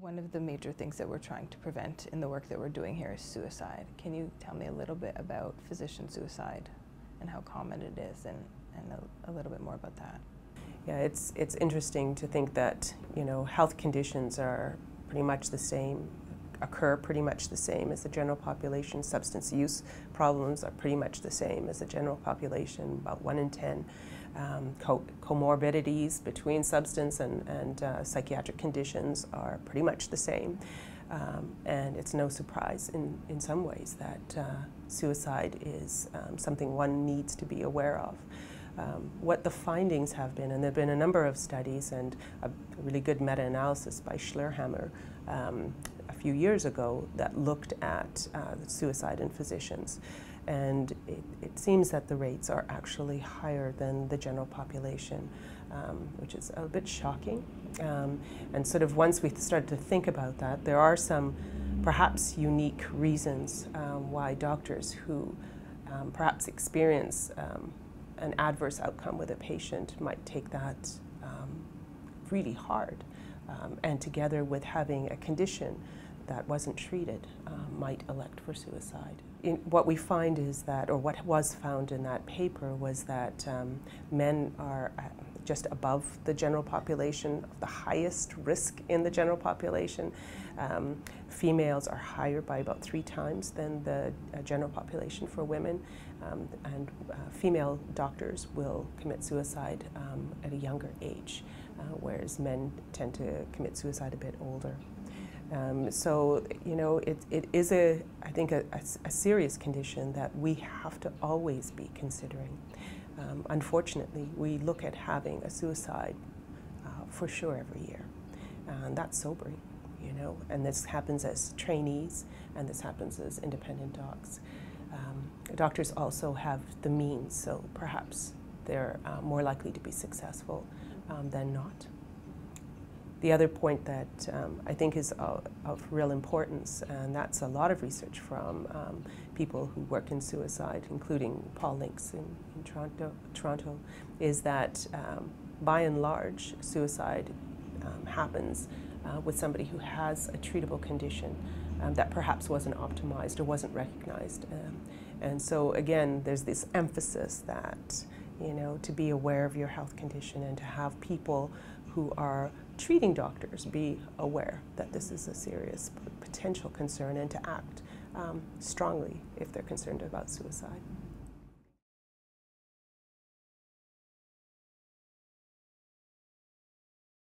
One of the major things that we're trying to prevent in the work that we're doing here is suicide. Can you tell me a little bit about physician suicide and how common it is and, and a, a little bit more about that? Yeah, it's, it's interesting to think that, you know, health conditions are pretty much the same, occur pretty much the same as the general population. Substance use problems are pretty much the same as the general population, about one in 10. Um, co comorbidities between substance and, and uh, psychiatric conditions are pretty much the same. Um, and it's no surprise in, in some ways that uh, suicide is um, something one needs to be aware of um, what the findings have been, and there have been a number of studies and a really good meta-analysis by Schernhammer um, few years ago that looked at uh, suicide in physicians. And it, it, seems that the rates are actually higher than the general population, um, which is a bit shocking. Um, and sort of once we started to think about that, there are some perhaps unique reasons um, why doctors who um, perhaps experience um, an adverse outcome with a patient might take that um, really hard. Um, and together with having a condition that wasn't treated, um, might elect for suicide. In, what we find is that, or what was found in that paper, was that um, men are just above the general population, of the highest risk in the general population. Um, females are higher by about three times than the uh, general population for women, um, and uh, female doctors will commit suicide um, at a younger age, uh, whereas men tend to commit suicide a bit older. Um, so, you know, it, it is a, I think, a, a, a, serious condition that we have to always be considering. Um, unfortunately, we look at having a suicide uh, for sure every year, and that's sobering, you know. And this happens as trainees, and this happens as independent docs. Um, doctors also have the means, so perhaps they're uh, more likely to be successful um, than not. The other point that um, I think is of, real importance, and that's a lot of research from um, people who work in suicide, including Paul Links in, in Toronto, Toronto, is that um, by and large, suicide um, happens uh, with somebody who has a treatable condition um, that perhaps wasn't optimized or wasn't recognized. Um, and so again, there's this emphasis that, you know, to be aware of your health condition and to have people who are treating doctors be aware that this is a serious potential concern and to act um, strongly if they're concerned about suicide.